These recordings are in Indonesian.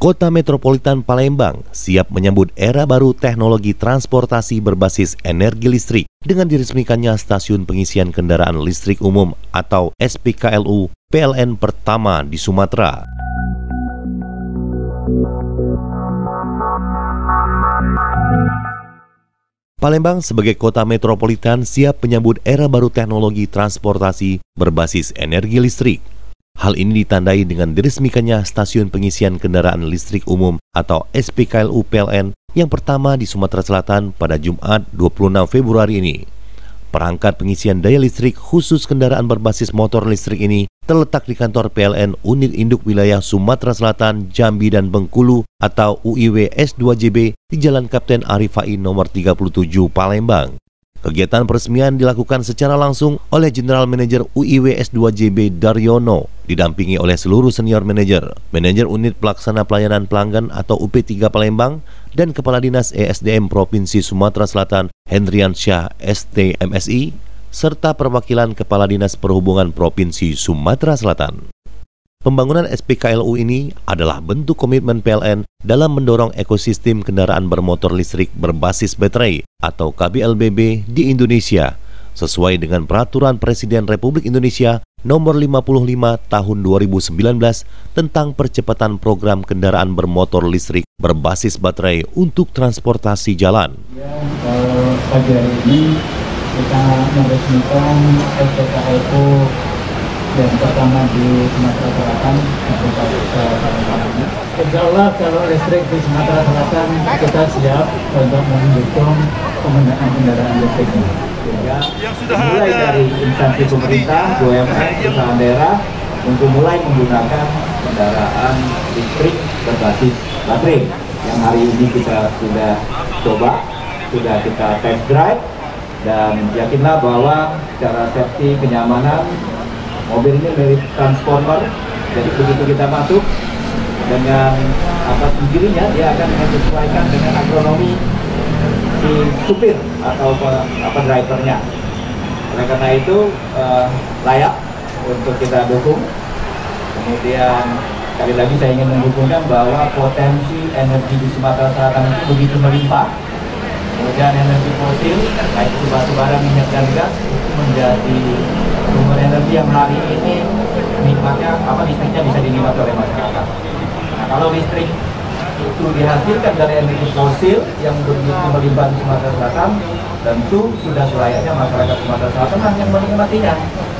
Kota Metropolitan Palembang siap menyambut era baru teknologi transportasi berbasis energi listrik dengan diresmikannya stasiun pengisian kendaraan listrik umum atau SPKLU PLN pertama di Sumatera. Palembang sebagai kota metropolitan siap menyambut era baru teknologi transportasi berbasis energi listrik. Hal ini ditandai dengan diresmikannya stasiun pengisian kendaraan listrik umum atau SPKLU PLN yang pertama di Sumatera Selatan pada Jumat 26 Februari ini. Perangkat pengisian daya listrik khusus kendaraan berbasis motor listrik ini terletak di kantor PLN Unit Induk Wilayah Sumatera Selatan, Jambi, dan Bengkulu atau UIW S2JB di Jalan Kapten Arifai nomor 37 Palembang. Kegiatan peresmian dilakukan secara langsung oleh General Manager UIWS 2JB Daryono, didampingi oleh seluruh senior manajer, manajer unit pelaksana pelayanan pelanggan atau UP3 Palembang, dan Kepala Dinas ESDM Provinsi Sumatera Selatan Hendrian Syah STMSI, serta perwakilan Kepala Dinas Perhubungan Provinsi Sumatera Selatan. Pembangunan SPKLU ini adalah bentuk komitmen PLN dalam mendorong ekosistem kendaraan bermotor listrik berbasis baterai atau KBLBB di Indonesia sesuai dengan peraturan Presiden Republik Indonesia nomor 55 tahun 2019 tentang percepatan program kendaraan bermotor listrik berbasis baterai untuk transportasi jalan. Ya, eh, pagi hari ini kita meresmikan SPKLU dan pertama di Sumatera Selatan Insya Allah kalau listrik di Sumatera Selatan kita siap untuk mendukung penggunaan kendaraan listrik ini. Sehingga mulai dari instansi pemerintah, BUMN, perusahaan daerah untuk mulai menggunakan kendaraan listrik berbasis baterai. Yang hari ini kita sudah coba, sudah kita test drive dan yakinlah bahwa secara safety kenyamanan mobil ini dari transformer. Jadi begitu kita masuk dengan apa sendirinya dia akan menyesuaikan dengan agronomi si supir atau apa drivernya. Oleh karena itu uh, layak untuk kita dukung. Kemudian sekali lagi saya ingin mendukungkan bahwa potensi energi di Sumatera Selatan itu begitu melimpah. Kemudian energi fosil baik itu batu bara minyak dan gas itu menjadi sumber energi yang hari ini nikmatnya apa listriknya bisa dinikmati oleh masyarakat. Kalau listrik itu dihasilkan dari energi fosil yang begitu melimpah di Sumatera Selatan, tentu sudah selayaknya masyarakat Sumatera Selatan yang menikmatinya.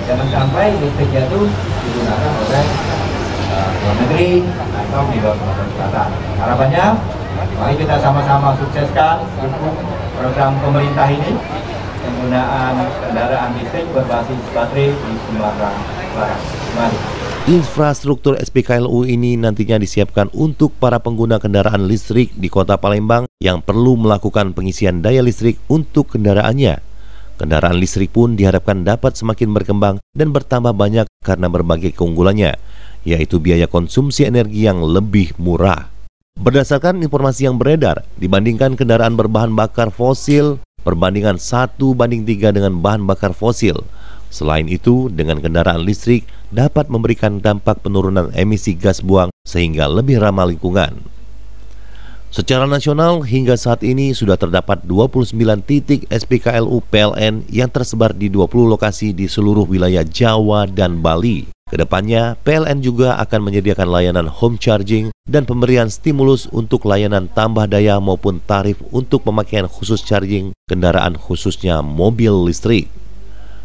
Jangan sampai listriknya itu digunakan oleh uh, luar negeri atau di luar Sumatera Selatan. Harapannya, mari kita sama-sama sukseskan program pemerintah ini penggunaan kendaraan listrik berbasis baterai di Sumatera Barat. Mari. Infrastruktur SPKLU ini nantinya disiapkan untuk para pengguna kendaraan listrik di kota Palembang yang perlu melakukan pengisian daya listrik untuk kendaraannya. Kendaraan listrik pun diharapkan dapat semakin berkembang dan bertambah banyak karena berbagai keunggulannya, yaitu biaya konsumsi energi yang lebih murah. Berdasarkan informasi yang beredar, dibandingkan kendaraan berbahan bakar fosil, perbandingan 1 banding 3 dengan bahan bakar fosil. Selain itu, dengan kendaraan listrik dapat memberikan dampak penurunan emisi gas buang sehingga lebih ramah lingkungan. Secara nasional, hingga saat ini sudah terdapat 29 titik SPKLU PLN yang tersebar di 20 lokasi di seluruh wilayah Jawa dan Bali. Ke depannya, PLN juga akan menyediakan layanan home charging dan pemberian stimulus untuk layanan tambah daya maupun tarif untuk pemakaian khusus charging kendaraan khususnya mobil listrik.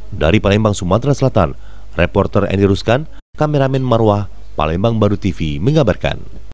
Dari Palembang, Sumatera Selatan, reporter Andi Ruskan, kameramen Marwah, Palembang Baru TV mengabarkan.